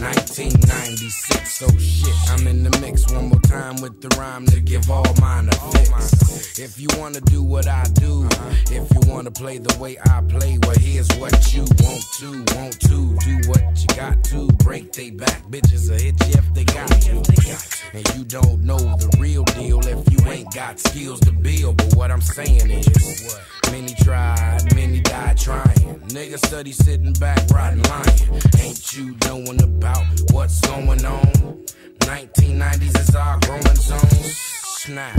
1996, oh shit. I'm in the mix one more time with the rhyme to give all mine a fix. If you wanna do what I do, if you wanna play the way I play, well, here's what you want to, want to do what you got to. Break they back, bitches will hit you if they got to. And you don't know the real deal if you ain't got skills to build. But what I'm saying is, many tried, many died trying. Niggas study sitting back, riding lying. Ain't you knowing about what's going on? 1990s is our growing zone. Snap.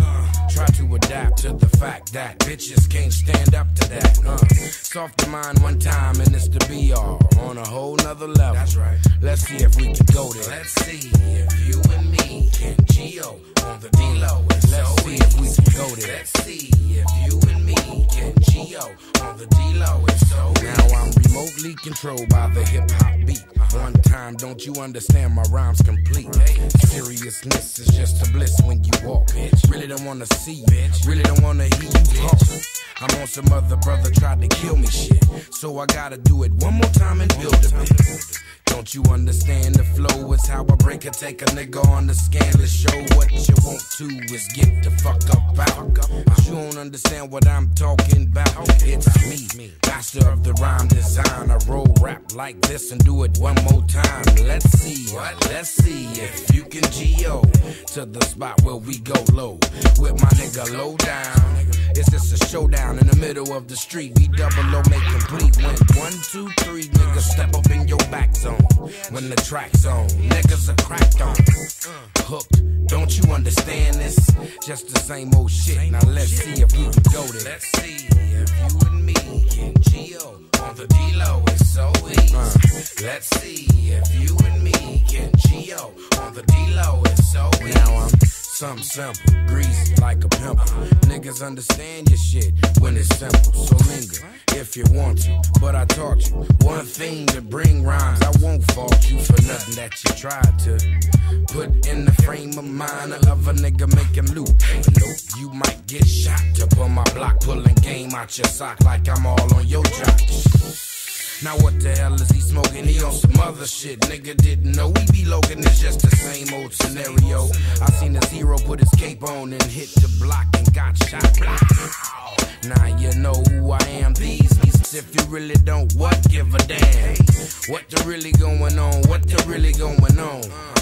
Try to adapt to the fact that bitches can't stand up to that. Uh, soft the mind one time and it's the be all on a whole nother level. That's right. Let's see if we can go there. Let's see on the D-Lo. Let's see if we can go there. Let's see if you and me can geo on the D-Lo. So now I'm remotely controlled by the hip hop beat. One time, don't you understand my rhymes complete? Seriousness is just a bliss when you walk. Really don't wanna see you. Really don't wanna hear you talk. I'm on some other brother tried to kill me shit. So I gotta do it one more time and build a bit. Don't you understand the flow? It's how I break a take a nigga on the scandalous show. What you want to is get the fuck up out. But you don't understand what I'm talking about. It's me, master of the rhyme design. I roll rap like this and do it one more time. Let's see, let's see if you can geo to the spot where we go low with my nigga low down. It's just a showdown in the middle of the street. We double low make complete. When one, two, three nigga, step up in your back zone. When the track's on, niggas are cracked on. Hooked, don't you understand this? Just the same old shit. Now let's see if we can go there. Let's see if you and me can geo on the D-Lo. It's so easy. Uh. Let's see if you and me can geo on the D-Lo. It's so easy. Something simple, greasy like a pimple. Niggas understand your shit when it's simple. So linger if you want to. But I taught you one thing to bring rhymes. I won't fault you for nothing that you tried to put in the frame of mind of a nigga making loot. Nope, you might get shot to pull my block, pulling game out your sock like I'm all on your jock. Now what the hell is he smoking? He on some other shit. Nigga didn't know we be logan. It's just the same old scenario. I seen a zero put his cape on and hit the block and got shot. Now you know who I am. These if you really don't, what give a damn? What the really going on? What the really going on?